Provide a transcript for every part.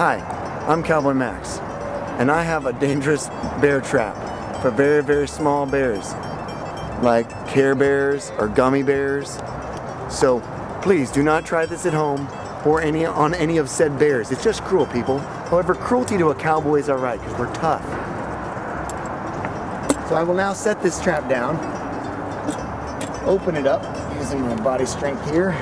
Hi, I'm Cowboy Max, and I have a dangerous bear trap for very, very small bears, like Care Bears or Gummy Bears. So please do not try this at home or any on any of said bears. It's just cruel, people. However, cruelty to a cowboy is alright because we're tough. So I will now set this trap down, open it up using my body strength here.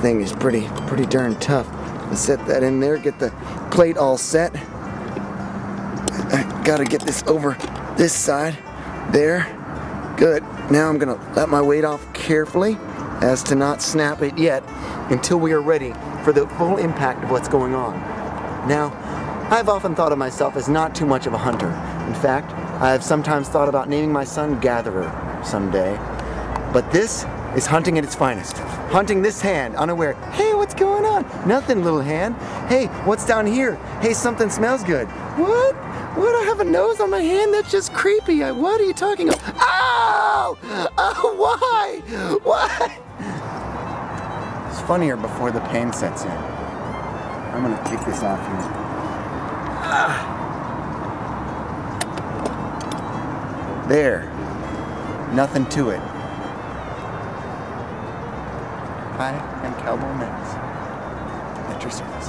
Thing is pretty, pretty darn tough. Let's set that in there, get the plate all set. I gotta get this over this side. There. Good. Now I'm gonna let my weight off carefully as to not snap it yet until we are ready for the full impact of what's going on. Now, I've often thought of myself as not too much of a hunter. In fact, I have sometimes thought about naming my son Gatherer someday. But this is hunting at its finest. Hunting this hand, unaware. Hey, what's going on? Nothing, little hand. Hey, what's down here? Hey, something smells good. What? What? I have a nose on my hand? That's just creepy. I, what are you talking about? Ow! Oh, why? Why? It's funnier before the pain sets in. I'm gonna take this off here. Ah. There. Nothing to it. I am Cowboy Max. At your service.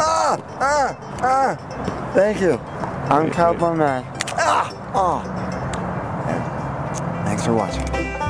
Ah, ah, ah. Thank you. I'm Cowboy Man. Ah, oh. Thanks for watching.